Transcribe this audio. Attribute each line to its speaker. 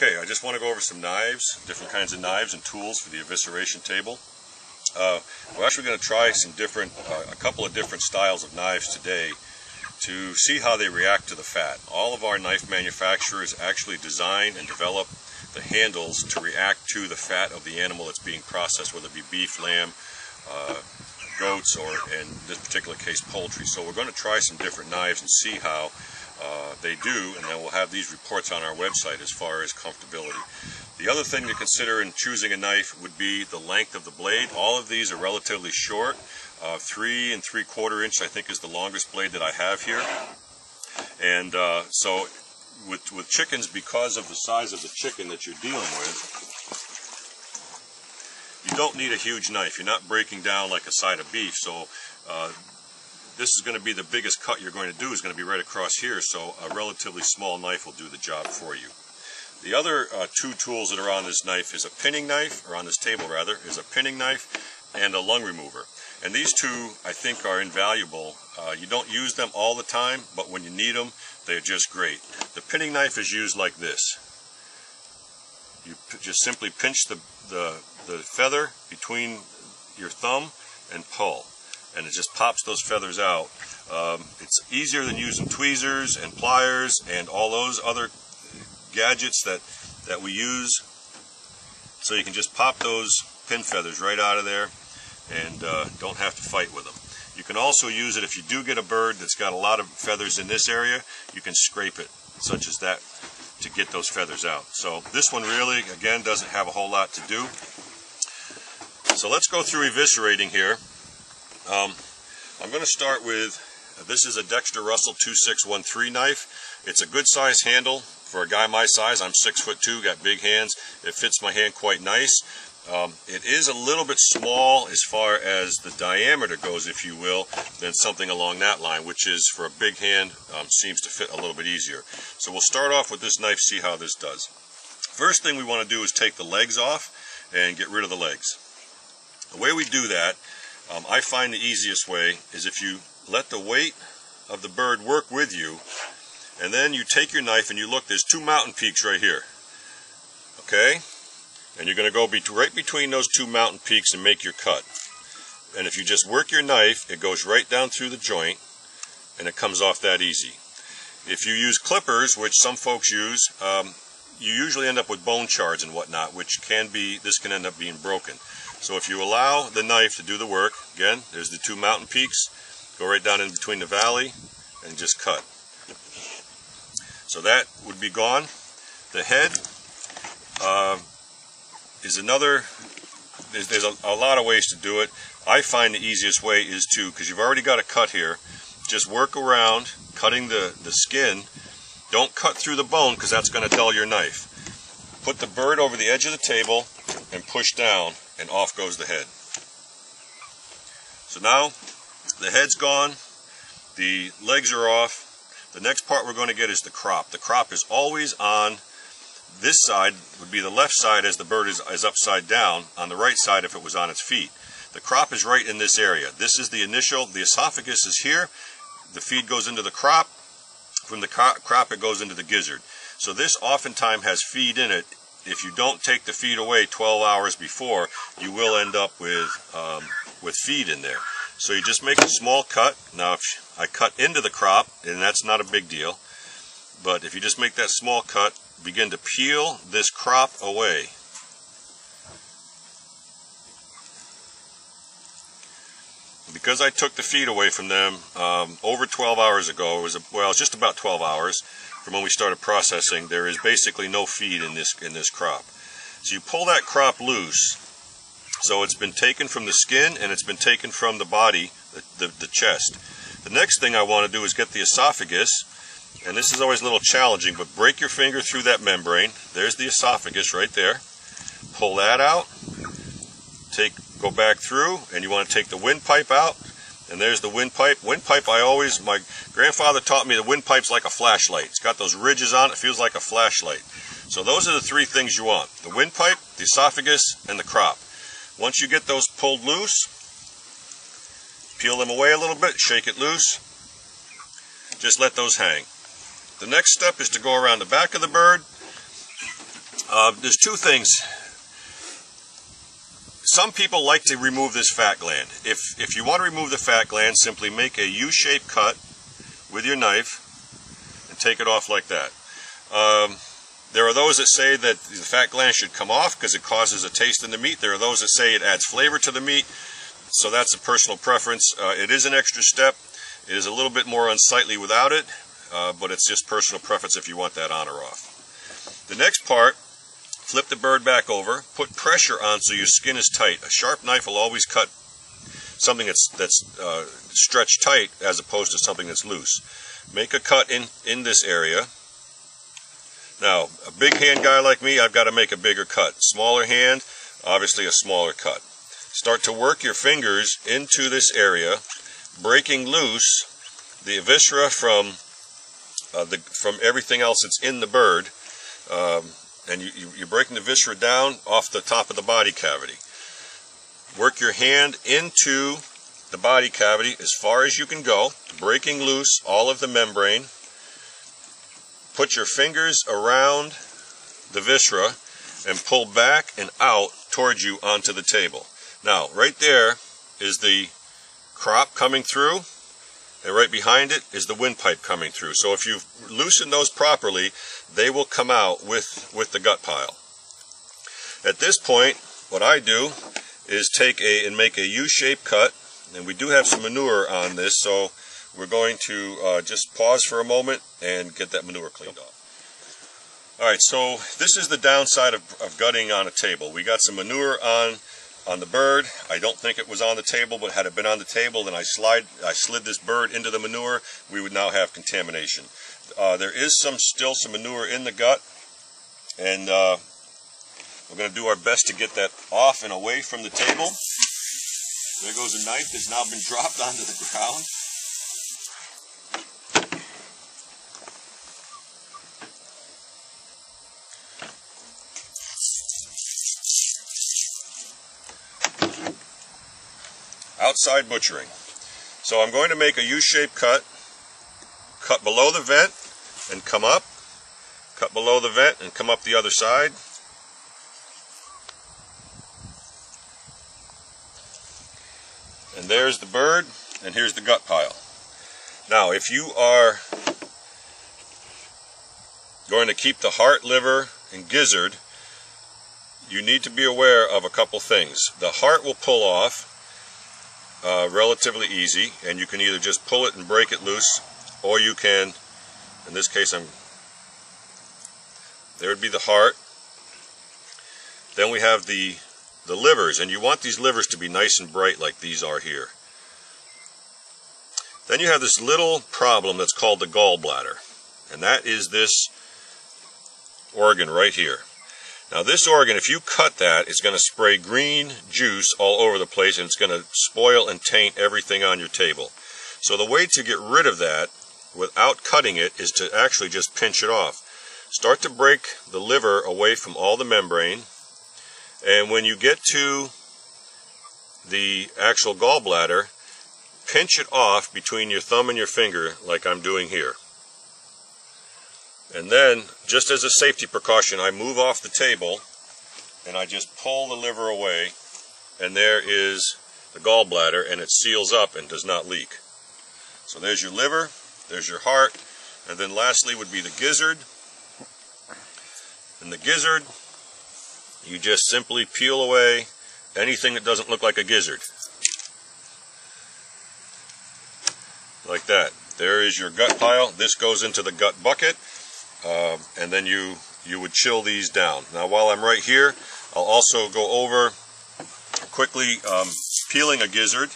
Speaker 1: Okay, I just want to go over some knives, different kinds of knives and tools for the evisceration table. Uh, we're actually going to try some different, uh, a couple of different styles of knives today to see how they react to the fat. All of our knife manufacturers actually design and develop the handles to react to the fat of the animal that's being processed, whether it be beef, lamb, uh, goats, or in this particular case, poultry. So we're going to try some different knives and see how uh, they do, and then we'll have these reports on our website as far as comfortability. The other thing to consider in choosing a knife would be the length of the blade. All of these are relatively short. Uh, three and three quarter inch, I think, is the longest blade that I have here. And uh, so with, with chickens, because of the size of the chicken that you're dealing with, you don't need a huge knife. You're not breaking down like a side of beef, so uh, this is going to be the biggest cut you're going to do is going to be right across here, so a relatively small knife will do the job for you. The other uh, two tools that are on this knife is a pinning knife, or on this table rather, is a pinning knife and a lung remover. And these two, I think, are invaluable. Uh, you don't use them all the time, but when you need them, they're just great. The pinning knife is used like this. You just simply pinch the, the, the feather between your thumb and pull and it just pops those feathers out. Um, it's easier than using tweezers and pliers and all those other gadgets that, that we use. So you can just pop those pin feathers right out of there and uh, don't have to fight with them. You can also use it if you do get a bird that's got a lot of feathers in this area, you can scrape it such as that to get those feathers out. So this one really, again, doesn't have a whole lot to do. So let's go through eviscerating here. Um, I'm going to start with, this is a Dexter Russell 2613 knife. It's a good size handle for a guy my size. I'm six foot two, got big hands. It fits my hand quite nice. Um, it is a little bit small as far as the diameter goes, if you will, than something along that line, which is for a big hand, um, seems to fit a little bit easier. So we'll start off with this knife, see how this does. First thing we want to do is take the legs off and get rid of the legs. The way we do that um, I find the easiest way is if you let the weight of the bird work with you, and then you take your knife and you look, there's two mountain peaks right here. Okay? And you're going to go be right between those two mountain peaks and make your cut. And if you just work your knife, it goes right down through the joint, and it comes off that easy. If you use clippers, which some folks use, um, you usually end up with bone shards and whatnot, which can be, this can end up being broken. So if you allow the knife to do the work, again, there's the two mountain peaks, go right down in between the valley and just cut. So that would be gone. The head uh, is another, there's, there's a, a lot of ways to do it. I find the easiest way is to, because you've already got a cut here, just work around cutting the, the skin. Don't cut through the bone because that's going to dull your knife. Put the bird over the edge of the table and push down and off goes the head. So now the head's gone, the legs are off. The next part we're going to get is the crop. The crop is always on this side, would be the left side as the bird is, is upside down, on the right side if it was on its feet. The crop is right in this area. This is the initial, the esophagus is here, the feed goes into the crop, from the crop it goes into the gizzard. So this oftentimes has feed in it if you don't take the feed away 12 hours before, you will end up with, um, with feed in there. So you just make a small cut. Now, if I cut into the crop, and that's not a big deal, but if you just make that small cut, begin to peel this crop away. Because I took the feed away from them um, over 12 hours ago, it was a, well, it was just about 12 hours, from when we started processing, there is basically no feed in this in this crop. So you pull that crop loose. So it's been taken from the skin and it's been taken from the body, the, the, the chest. The next thing I want to do is get the esophagus, and this is always a little challenging, but break your finger through that membrane. There's the esophagus right there. Pull that out. Take, go back through, and you want to take the windpipe out. And there's the windpipe. Windpipe, I always, my grandfather taught me the windpipe's like a flashlight. It's got those ridges on it, feels like a flashlight. So those are the three things you want. The windpipe, the esophagus, and the crop. Once you get those pulled loose, peel them away a little bit, shake it loose, just let those hang. The next step is to go around the back of the bird, Uh, there's two things. Some people like to remove this fat gland. If, if you want to remove the fat gland, simply make a U-shaped cut with your knife and take it off like that. Um, there are those that say that the fat gland should come off because it causes a taste in the meat. There are those that say it adds flavor to the meat. So that's a personal preference. Uh, it is an extra step. It is a little bit more unsightly without it, uh, but it's just personal preference if you want that on or off. The next part, flip the bird back over, put pressure on so your skin is tight. A sharp knife will always cut something that's, that's uh, stretched tight as opposed to something that's loose. Make a cut in, in this area. Now, a big hand guy like me, I've got to make a bigger cut. Smaller hand, obviously a smaller cut. Start to work your fingers into this area, breaking loose the viscera from uh, the from everything else that's in the bird, um, and you, you, you're breaking the viscera down off the top of the body cavity. Work your hand into the body cavity as far as you can go, breaking loose all of the membrane. Put your fingers around the viscera and pull back and out towards you onto the table. Now, right there is the crop coming through, and right behind it is the windpipe coming through. So if you loosen those properly, they will come out with, with the gut pile. At this point, what I do is take a and make a U-shaped cut, and we do have some manure on this, so we're going to uh, just pause for a moment and get that manure cleaned off. Alright, so this is the downside of, of gutting on a table. We got some manure on on the bird. I don't think it was on the table, but had it been on the table, then I slide, I slid this bird into the manure, we would now have contamination. Uh, there is some still some manure in the gut, and uh, we're going to do our best to get that off and away from the table. There goes a knife that's now been dropped onto the ground. Outside butchering. So I'm going to make a U-shaped cut, cut below the vent and come up, cut below the vent and come up the other side. And there's the bird, and here's the gut pile. Now, if you are going to keep the heart, liver, and gizzard, you need to be aware of a couple things. The heart will pull off, uh, relatively easy and you can either just pull it and break it loose or you can in this case I'm there would be the heart. Then we have the the livers and you want these livers to be nice and bright like these are here. Then you have this little problem that's called the gallbladder and that is this organ right here now this organ, if you cut that, it's going to spray green juice all over the place and it's going to spoil and taint everything on your table. So the way to get rid of that without cutting it is to actually just pinch it off. Start to break the liver away from all the membrane and when you get to the actual gallbladder, pinch it off between your thumb and your finger like I'm doing here. And then, just as a safety precaution, I move off the table and I just pull the liver away and there is the gallbladder and it seals up and does not leak. So there's your liver, there's your heart, and then lastly would be the gizzard. And the gizzard, you just simply peel away anything that doesn't look like a gizzard. Like that. There is your gut pile. This goes into the gut bucket uh, and then you you would chill these down. Now while I'm right here, I'll also go over quickly um, peeling a gizzard.